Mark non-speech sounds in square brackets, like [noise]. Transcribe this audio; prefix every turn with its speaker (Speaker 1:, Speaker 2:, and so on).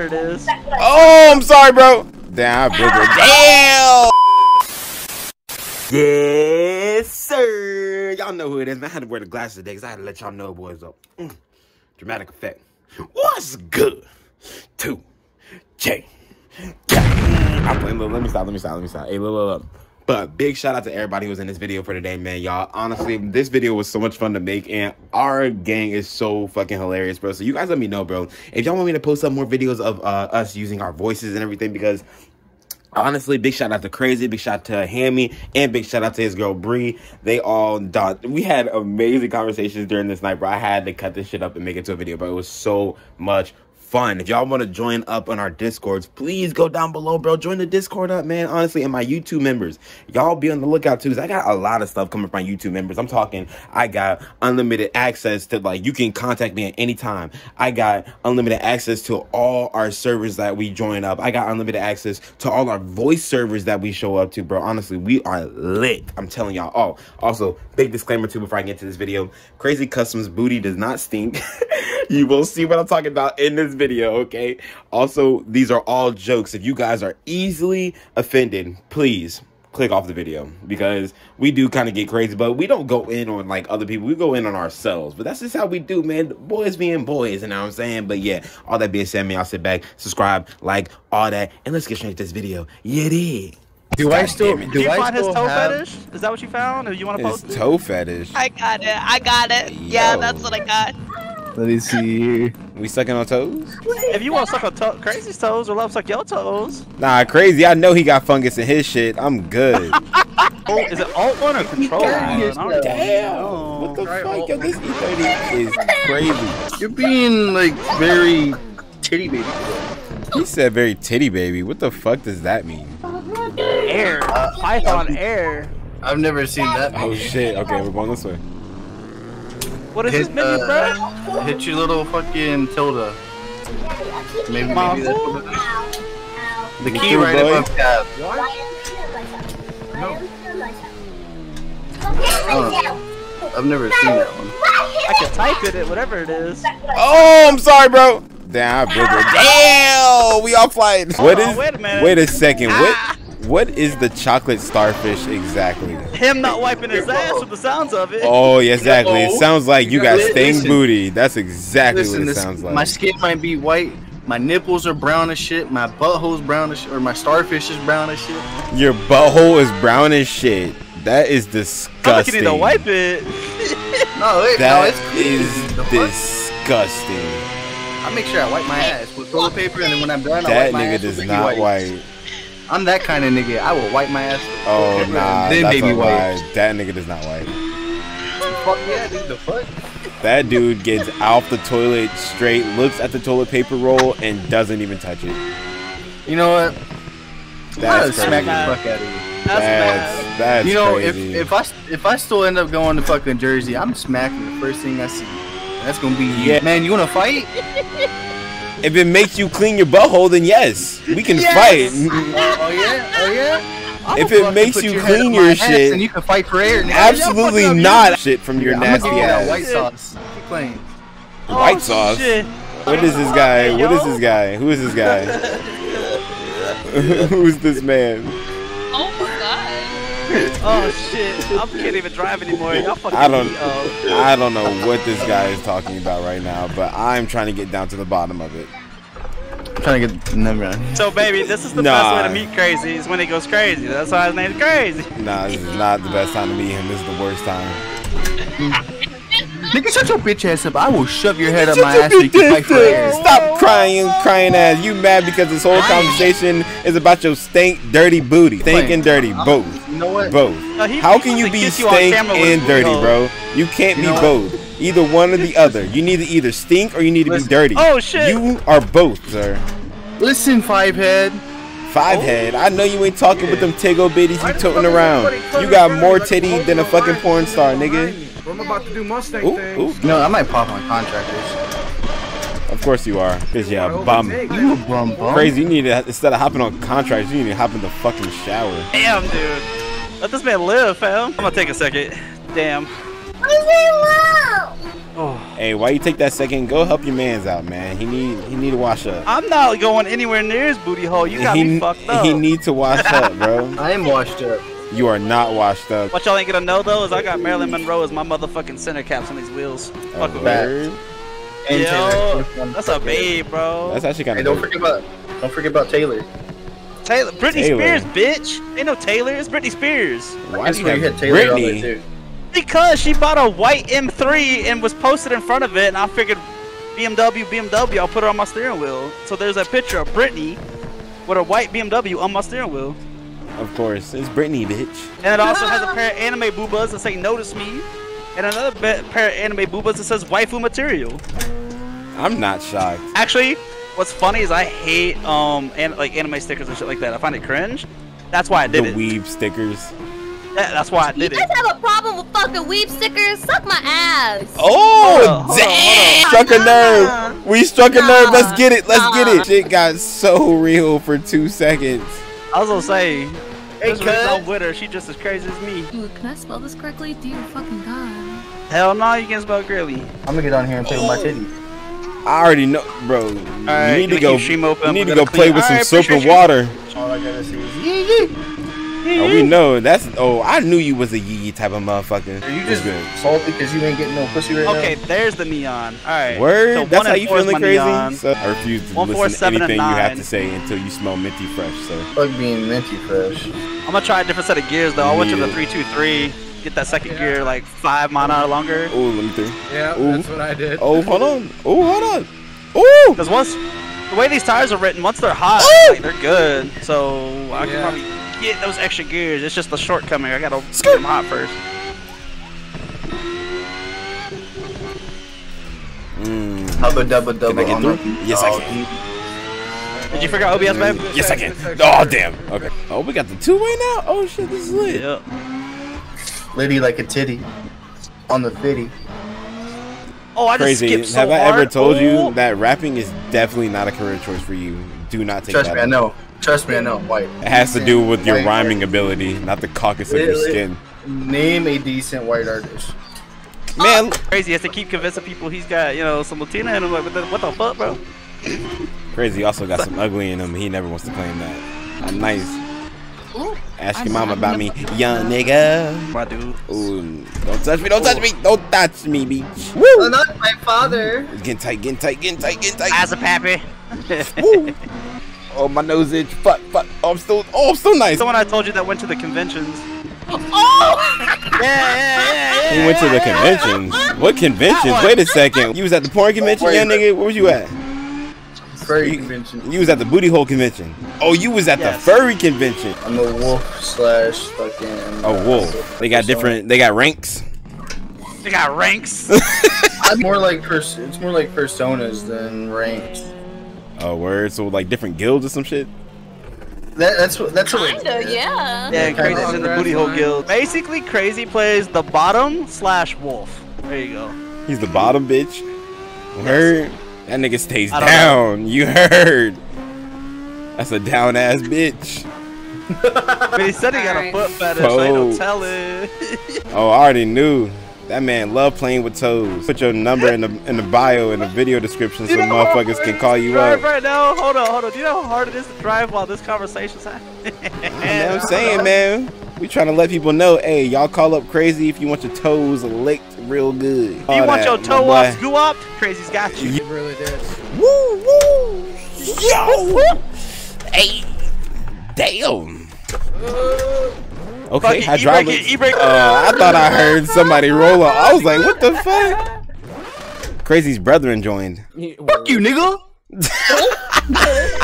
Speaker 1: it is.
Speaker 2: Oh, I'm sorry, bro. Damn, I broke it. [laughs] Damn. Yes, sir. Y'all know who it is. Man, I had to wear the glasses today because I had to let y'all know, boys. Up. Mm. Dramatic effect. What's good? Two. J. I'm playing. Look, let me stop. Let me stop. Let me stop. Hey, look, look, look. But big shout out to everybody who was in this video for today, man. Y'all, honestly, this video was so much fun to make, and our gang is so fucking hilarious, bro. So you guys let me know, bro. If y'all want me to post up more videos of uh, us using our voices and everything, because honestly, big shout out to Crazy, big shout out to Hammy, and big shout out to his girl Bree. They all done. We had amazing conversations during this night, bro. I had to cut this shit up and make it to a video, but it was so much fun. If y'all want to join up on our discords, please go down below, bro. Join the discord up, man. Honestly, and my YouTube members, y'all be on the lookout too. Cause I got a lot of stuff coming from my YouTube members. I'm talking, I got unlimited access to like you can contact me at any time. I got unlimited access to all our servers that we join up. I got unlimited access to all our voice servers that we show up to, bro. Honestly, we are lit. I'm telling y'all. Oh, also, big disclaimer too before I get to this video. Crazy Customs booty does not stink. [laughs] you will see what I'm talking about in this video, okay? Also, these are all jokes. If you guys are easily offended, please click off the video because we do kind of get crazy, but we don't go in on like other people. We go in on ourselves. But that's just how we do, man. Boys being boys, you know what I'm saying? But yeah, all that being said, man, I'll sit back, subscribe, like, all that, and let's get straight to this video. Yeah, it
Speaker 3: Do I still
Speaker 1: Did
Speaker 3: do
Speaker 1: you
Speaker 3: I
Speaker 1: find his
Speaker 3: still
Speaker 1: toe
Speaker 3: have,
Speaker 1: fetish? Is that what you found? Or you want to post it?
Speaker 2: toe fetish.
Speaker 4: I got it. I got it. Yeah, that's what I got.
Speaker 3: Let me see here. [laughs]
Speaker 2: We sucking on toes?
Speaker 1: If you want to suck on to- Crazy's toes or love suck your toes,
Speaker 2: Nah, crazy. I know he got fungus in his shit. I'm good. [laughs]
Speaker 1: oh, is it alt one or control one? I don't
Speaker 2: Damn.
Speaker 1: know.
Speaker 2: What the
Speaker 3: Try
Speaker 2: fuck?
Speaker 3: alt.
Speaker 2: Yo, this E30 is crazy.
Speaker 3: You're being like very titty baby.
Speaker 2: He said very titty baby. What the fuck does that mean?
Speaker 1: Air. Python air.
Speaker 3: I've never seen that.
Speaker 2: Oh shit. Okay, we're going this way.
Speaker 1: What is this
Speaker 3: Hit,
Speaker 1: menu, bro?
Speaker 3: uh, hit your little fucking tilde. Maybe, maybe that's what it is. The
Speaker 2: You
Speaker 3: key
Speaker 2: too,
Speaker 3: right
Speaker 2: boy?
Speaker 3: above tab. Oh, I've never seen that one.
Speaker 1: I can type it, it, whatever it is.
Speaker 2: Oh, I'm sorry, bro. Damn, I. Damn, we all flying. What
Speaker 1: on,
Speaker 2: is?
Speaker 1: wait a minute.
Speaker 2: Wait a second.
Speaker 1: Ah.
Speaker 2: What? What is the chocolate starfish exactly?
Speaker 1: Him not wiping his ass with the sounds of it.
Speaker 2: Oh, yeah, exactly. It sounds like you got
Speaker 3: Listen.
Speaker 2: stained booty. That's exactly
Speaker 3: Listen,
Speaker 2: what it
Speaker 3: this,
Speaker 2: sounds like.
Speaker 3: my skin might be white. My nipples are brown as shit. My butthole's brown as shit. Or my starfish is brown as shit.
Speaker 2: Your butthole is brown as shit. That is
Speaker 1: I think
Speaker 2: disgusting.
Speaker 1: you need to wipe it. [laughs]
Speaker 3: No, it, no,
Speaker 2: That
Speaker 3: it's clean.
Speaker 2: is disgusting.
Speaker 3: I make sure I wipe my ass with toilet paper, and then when I'm done, I
Speaker 2: That
Speaker 3: wipe my
Speaker 2: nigga
Speaker 3: ass
Speaker 2: does
Speaker 3: with
Speaker 2: not
Speaker 3: baby wipes.
Speaker 2: wipe.
Speaker 3: I'm that kind of nigga. I will wipe my ass.
Speaker 2: Oh nah,
Speaker 3: then
Speaker 2: that's
Speaker 3: baby wipe.
Speaker 2: That nigga does not wipe.
Speaker 3: Fuck yeah, dude. The fuck?
Speaker 2: That dude gets off the toilet straight, looks at the toilet paper roll, and doesn't even touch it.
Speaker 3: You know what? I'm gonna
Speaker 2: That's
Speaker 3: smack the fuck out of you.
Speaker 1: That's
Speaker 2: That's
Speaker 1: bad.
Speaker 2: that's
Speaker 3: you know,
Speaker 2: crazy.
Speaker 3: if if I if I still end up going to fucking Jersey, I'm smacking the first thing I see. That's gonna be you.
Speaker 2: Yeah.
Speaker 3: Man, you wanna fight? [laughs]
Speaker 2: If it makes you clean your butthole, then yes, we can
Speaker 3: Yes!
Speaker 2: fight. [laughs]
Speaker 3: oh yeah, oh yeah. I'ma
Speaker 2: If it makes you
Speaker 3: your
Speaker 2: clean your
Speaker 3: ass
Speaker 2: shit-
Speaker 3: and you can fight for air. nigga.
Speaker 2: Absolutely
Speaker 3: Y'all
Speaker 2: not.
Speaker 3: up
Speaker 2: Shit from your
Speaker 3: your- I'm
Speaker 2: nasty
Speaker 3: gonna give you that
Speaker 2: ass.
Speaker 3: white sauce. Keep playing.
Speaker 2: White
Speaker 1: Oh,
Speaker 2: sauce.
Speaker 1: shit.
Speaker 2: What is this guy?
Speaker 1: Hey,
Speaker 2: What is this guy? Who is this guy? [laughs] [laughs] Who's this man?
Speaker 4: Oh my god.
Speaker 1: Oh shit. I can't even drive anymore. Fucking
Speaker 2: I don't-
Speaker 1: me.
Speaker 2: I don't know what this guy is talking about right now, but I'm trying to get down to the bottom of it.
Speaker 3: I'm trying to get never mind.
Speaker 1: So baby, this is the
Speaker 2: Nah.
Speaker 1: best way to meet crazy is when he goes crazy. That's why his name's crazy.
Speaker 2: Nah, this is not the best time to meet him. This is the worst time.
Speaker 3: Nigga, shut your bitch ass up. I will shove your head up my ass so you can fight for air.
Speaker 2: Stop crying, crying ass. You mad because this whole conversation is about your stink, dirty booty. Stink and dirty, both.
Speaker 3: You know what?
Speaker 2: Both.
Speaker 1: No, he-
Speaker 2: How
Speaker 1: he
Speaker 2: can you be
Speaker 1: kiss you
Speaker 2: stink and dirty,
Speaker 1: booty
Speaker 2: bro? You can't
Speaker 3: You
Speaker 2: be both. Either one or the other. You need to either stink or you need to be dirty.
Speaker 1: Oh, shit.
Speaker 2: You are both, sir.
Speaker 3: Listen, five head.
Speaker 2: Five head. I know you ain't talking with them tiggle bitties you toting around. You got more titty than a fucking porn star, nigga.
Speaker 5: I'm about to do Mustang
Speaker 2: Ooh,
Speaker 5: thing.
Speaker 2: ooh.
Speaker 3: You know, I might pop on contractors.
Speaker 2: Of course you are. Cause yeah, bum.
Speaker 3: You a bum bum.
Speaker 2: Crazy. You need to instead of hopping on contracts, you need to hop in the fucking shower.
Speaker 1: Damn, dude. Let this man live, fam. I'm gonna take a second. Damn. Oh.
Speaker 2: Hey, why you take that second? Go help your man's out, man. He need he need to wash up.
Speaker 1: I'm not going anywhere near his booty hole. You got
Speaker 2: he,
Speaker 1: me fucked up.
Speaker 2: He need to wash up, bro. [laughs]
Speaker 3: I am washed up.
Speaker 2: You are not washed up.
Speaker 1: what y'all ain't gonna know though is I got Marilyn Monroe as my motherfucking center caps on these wheels. Fuck with me. Yo, that's a babe, bro.
Speaker 2: That's actually kind of.
Speaker 3: Hey,
Speaker 2: of.
Speaker 3: don't forget about don't forget about Taylor.
Speaker 1: Taylor, Britney
Speaker 2: Taylor.
Speaker 1: Spears, bitch. Ain't no Taylor, it's Britney Spears.
Speaker 2: Why
Speaker 3: I
Speaker 2: do you
Speaker 3: swear you
Speaker 2: have
Speaker 3: Taylor on there
Speaker 2: Britney?
Speaker 3: too.
Speaker 1: Because she bought a white M3 and was posted in front of it, and I figured BMW, BMW, I'll put her on my steering wheel. So there's a picture of Britney with a white BMW on my steering wheel.
Speaker 2: Of course, it's Britney, bitch.
Speaker 1: And it also has a [laughs] pair of anime boobas that say "Notice Me," and another pair of anime boobas that says "Waifu Material."
Speaker 2: I'm not shocked.
Speaker 1: Actually, what's funny is I hate um an- like anime stickers and shit like that. I find it cringe. That's why I
Speaker 2: The
Speaker 1: did it.
Speaker 2: The weave stickers.
Speaker 1: That- that's why I
Speaker 5: You
Speaker 1: did it.
Speaker 5: guys have a problem with fucking weave stickers? Suck my ass.
Speaker 2: Oh,
Speaker 1: Hold on, hold on,
Speaker 2: damn!
Speaker 1: hold
Speaker 2: Struck a nerve. We struck a nerve. Let's get it. Let's get it. Shit got so real for two seconds.
Speaker 1: I was gonna say,
Speaker 3: Hey,
Speaker 1: this reason I'm
Speaker 3: cuz.
Speaker 1: with her. She just as crazy as me.
Speaker 5: Dude, can I spell this correctly? Dear fucking god.
Speaker 1: Hell no, you can't spell girly.
Speaker 3: I'm gonna get on here and play with my titty.
Speaker 2: I already know, bro.
Speaker 1: right,
Speaker 2: you need to go.
Speaker 1: keep stream open,
Speaker 2: You need to go play with some
Speaker 1: Alright,
Speaker 2: soap and water.
Speaker 3: All I gotta say is yee yee.
Speaker 2: Oh, we know that's. Oh, I knew you was a yee type of motherfucker.
Speaker 3: Are you just
Speaker 2: good.
Speaker 3: salty because you ain't getting no pussy right
Speaker 1: Okay, there's the neon. All right.
Speaker 2: Word.
Speaker 1: So
Speaker 2: that's how you
Speaker 1: four
Speaker 2: feeling crazy.
Speaker 1: neon.
Speaker 2: So I refuse to
Speaker 1: One, four,
Speaker 2: listen to anything you have to say until you smell minty fresh. So
Speaker 3: now? Fuck being minty fresh.
Speaker 1: I'm gonna try a different set of gears though. I went to the
Speaker 2: Yeah.
Speaker 1: three two three. Get that second gear like five mile an hour longer.
Speaker 2: oh, let me through.
Speaker 6: Yeah,
Speaker 2: Ooh.
Speaker 6: that's what I did.
Speaker 2: Oh, hold on. Oh, hold on. Oh,
Speaker 1: Cause once the way these tires are written, once they're hot, like, they're good. So I can probably get those extra gears. It's just the shortcoming. I gotta
Speaker 2: Skirt.
Speaker 1: get them hot first.
Speaker 2: Mm.
Speaker 3: Hubba dubba
Speaker 2: Can I get through?
Speaker 3: the-
Speaker 2: Yes, I
Speaker 3: Oh,
Speaker 2: can.
Speaker 1: Did you figure out OBS, babe?
Speaker 2: Yes, I can. Oh, damn. Okay. Oh, we got the two way now. Oh shit, this is lit.
Speaker 1: Yep.
Speaker 3: Liddy like a titty. On the fitty.
Speaker 1: Oh, I just
Speaker 2: Crazy.
Speaker 1: skipped so
Speaker 2: Have I ever
Speaker 1: hard.
Speaker 2: told you
Speaker 1: Oh.
Speaker 2: that rapping is definitely not a career choice for you? Do not take
Speaker 3: Trust
Speaker 2: that.
Speaker 3: me, I know. Trust me, I know. White.
Speaker 2: It has to do with your
Speaker 3: White
Speaker 2: rhyming ability, not the caucus of your skin.
Speaker 3: Name a decent white artist.
Speaker 2: Man, ah,
Speaker 1: Crazy has to keep convincing people he's got, you know, some Latina in him. Like, what the, what the fuck, bro?
Speaker 2: Crazy also got some ugly in him. He never wants to claim that. I'm nice.
Speaker 5: Ooh.
Speaker 2: Ask your
Speaker 5: I'm-
Speaker 2: mama about me, young nigga.
Speaker 1: My dude.
Speaker 2: Ooh, don't touch me, don't touch me, don't touch me, bitch.
Speaker 3: Oh,
Speaker 2: Woo!
Speaker 3: not my father.
Speaker 2: It's getting tight, getting tight, getting tight, getting tight.
Speaker 1: As a pappy. [laughs]
Speaker 2: Woo! Oh, my nose itch. Fuck, fuck. Oh, I'm still, oh, I'm still nice.
Speaker 1: Someone I told you that went to the conventions.
Speaker 5: Oh! [laughs]
Speaker 1: Yeah, yeah, yeah,
Speaker 2: He went to the conventions. What conventions? Wait a second. You was at the porn convention, young nigga? Where was you at?
Speaker 3: Furry
Speaker 2: You-
Speaker 3: convention.
Speaker 2: You was at the booty hole convention. Oh, you was at
Speaker 1: Yes.
Speaker 2: the furry convention.
Speaker 3: I'm a wolf slash fucking.
Speaker 2: A wolf. Uh, they got different. They got ranks.
Speaker 1: They got ranks. [laughs]
Speaker 3: It's more like pers- It's more like personas than ranks.
Speaker 2: Oh, word. So like different guilds or some shit.
Speaker 3: That, that's what. That's what.
Speaker 5: Kinda, yeah.
Speaker 1: Yeah,
Speaker 3: Okay.
Speaker 1: Crazy's in the booty hole guild. Basically, Crazy plays the bottom slash wolf. There you go.
Speaker 2: He's the bottom bitch. Heard? That nigga stays
Speaker 1: I don't
Speaker 2: down. You heard? That's a down ass bitch.
Speaker 1: But he said he got a foot fetish. so ain't no
Speaker 2: Folks.
Speaker 1: telling.
Speaker 2: Oh, I already knew. That man love playing with toes. Put your number in the in the bio in the video description so
Speaker 1: You know how hard
Speaker 2: motherfuckers can call
Speaker 1: to
Speaker 2: you
Speaker 1: drive
Speaker 2: up.
Speaker 1: right now. Hold on, hold on. Do you know how hard it is to drive while this conversation's happening?
Speaker 2: Man, I'm saying, man, we trying to let people know, hey, y'all call up crazy if you want your toes licked real good.
Speaker 1: If you want your toe
Speaker 2: up,
Speaker 1: up, go up. Crazy's got you.
Speaker 6: You really did.
Speaker 2: Woo woo, yo, hey, damn.
Speaker 1: Fuck
Speaker 2: Okay,
Speaker 1: it,
Speaker 2: hydraulics.
Speaker 1: e-brake e-brake.
Speaker 2: Uh, I thought I heard somebody roll up. I was like, what the fuck? Crazy's brethren joined.
Speaker 6: Fuck
Speaker 3: You nigga. [laughs]